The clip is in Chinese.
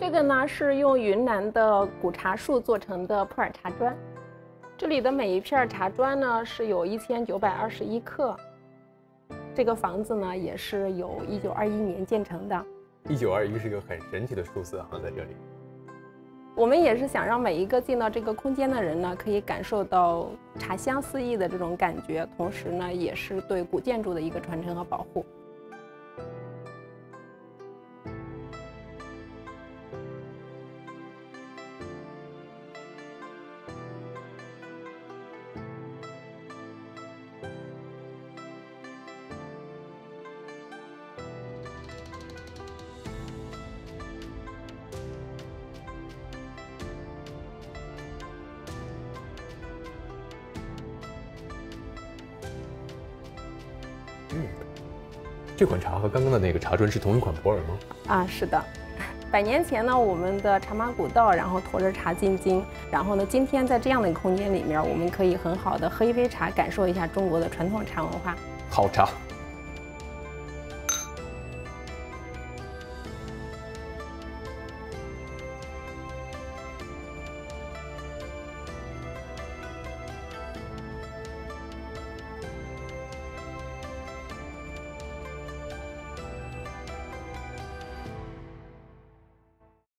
这个呢是用云南的古茶树做成的普洱茶砖，这里的每一片茶砖呢是有一千九百二十一克。这个房子呢也是有一九二一年建成的。一九二一是一个很神奇的数字哈，在这里。我们也是想让每一个进到这个空间的人呢，可以感受到茶香四溢的这种感觉，同时呢，也是对古建筑的一个传承和保护。嗯，这款茶和刚刚的那个茶砖是同一款普洱吗？啊，是的。百年前呢，我们的茶马古道，然后驮着茶进京，然后呢，今天在这样的一个空间里面，我们可以很好的喝一杯茶，感受一下中国的传统茶文化。好茶，